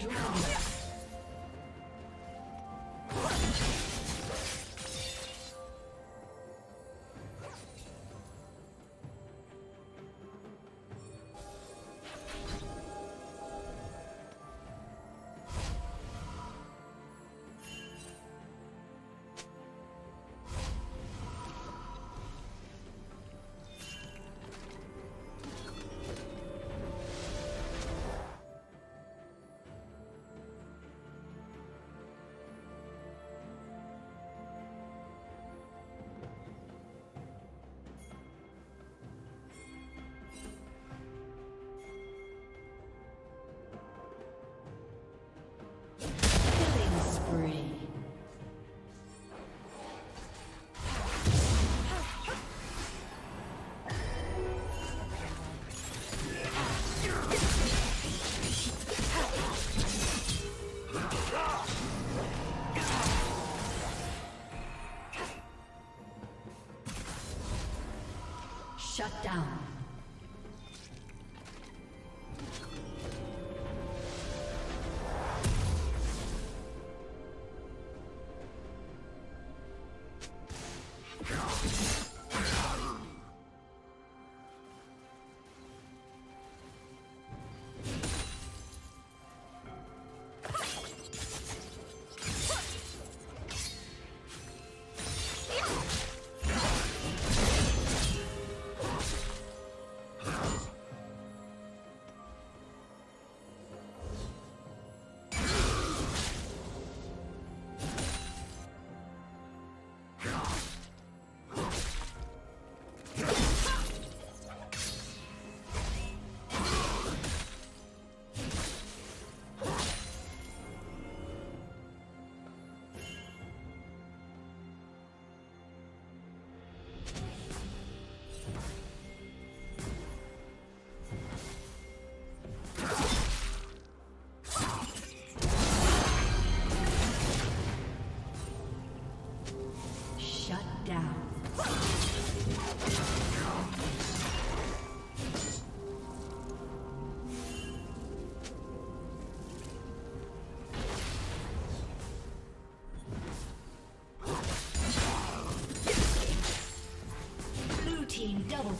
slain Shut down.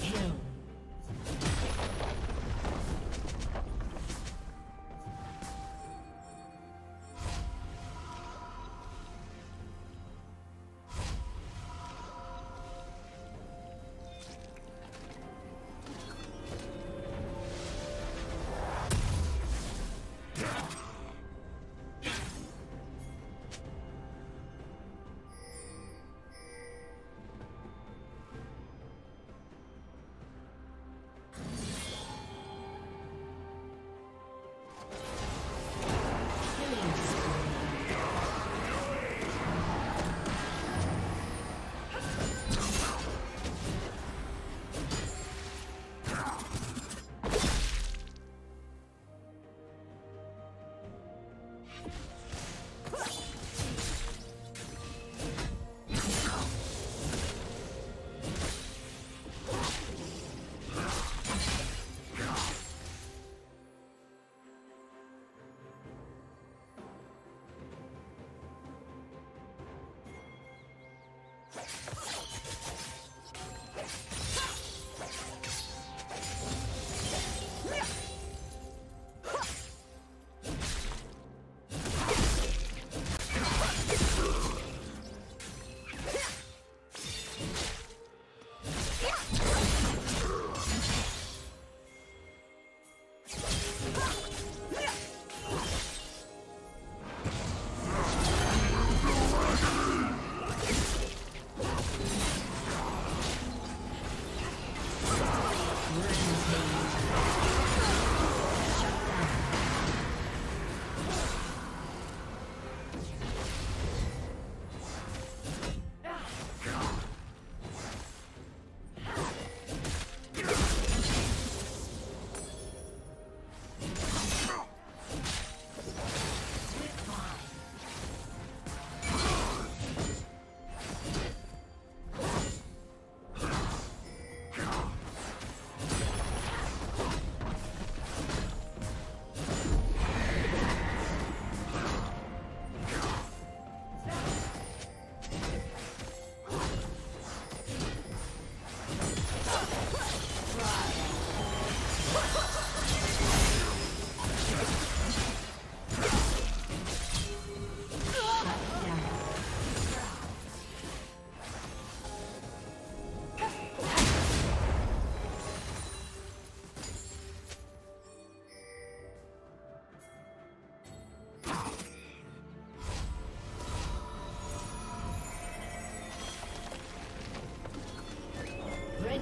Kill.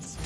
Team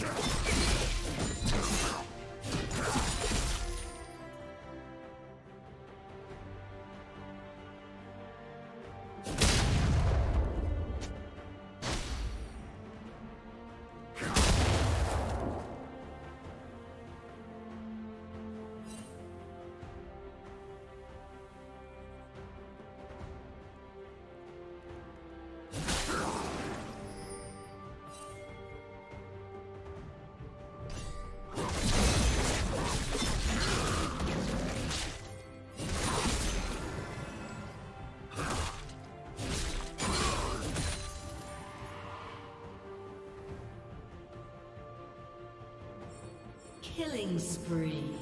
Let's. Killing spree.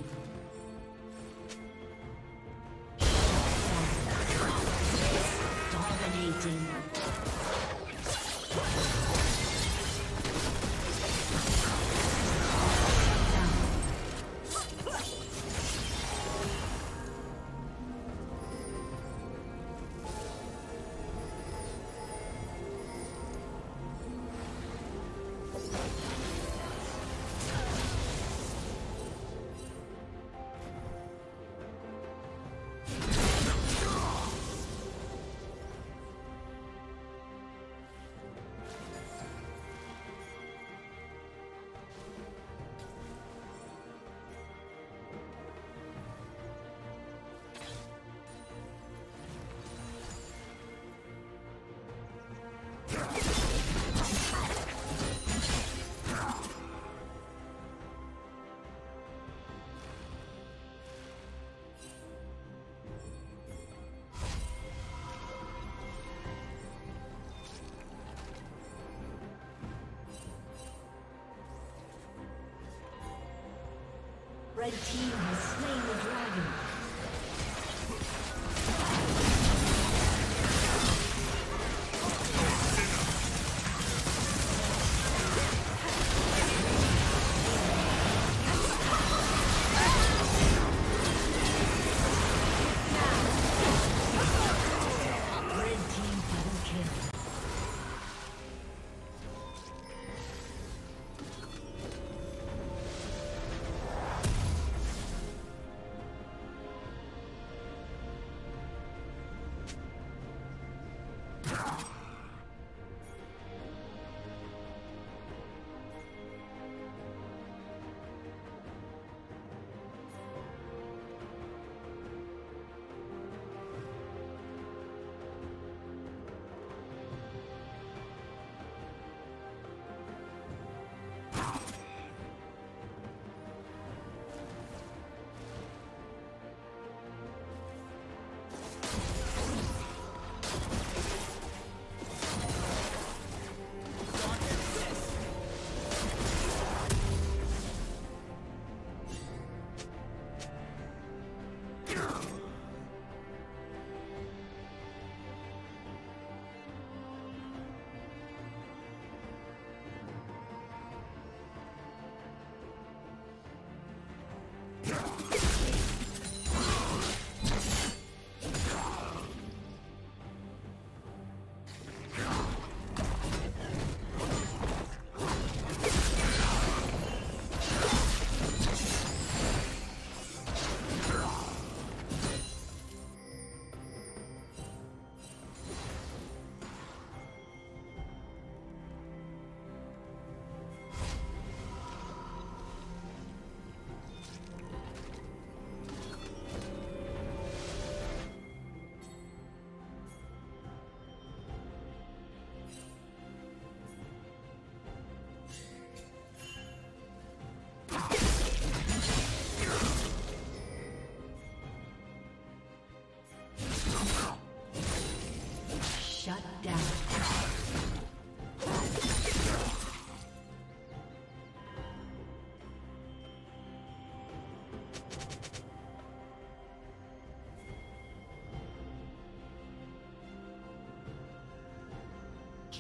Red team has slain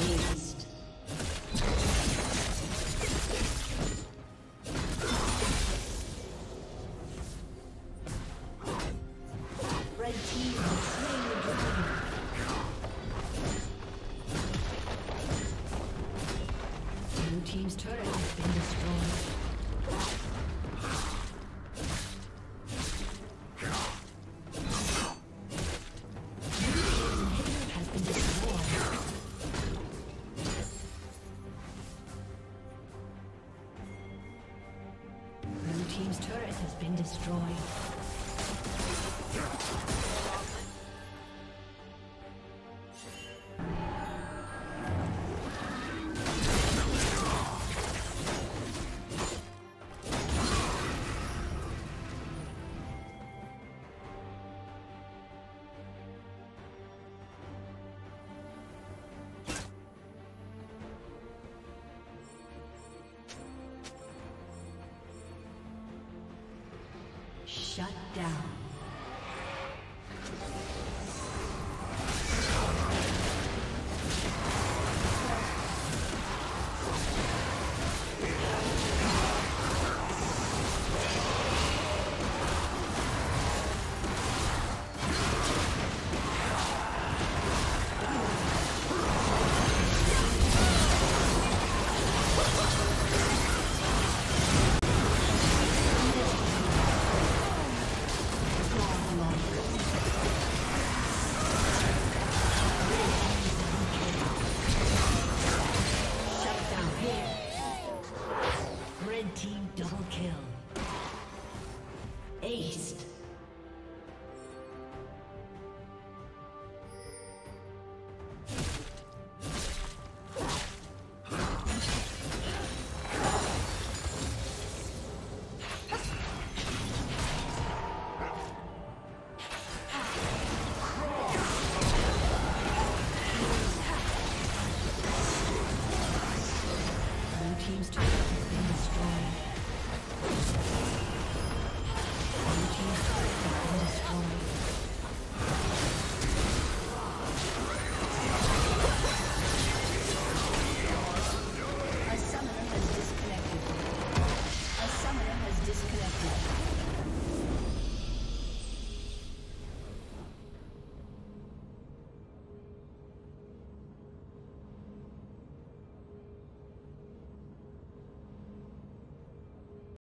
Rampage. Shut down.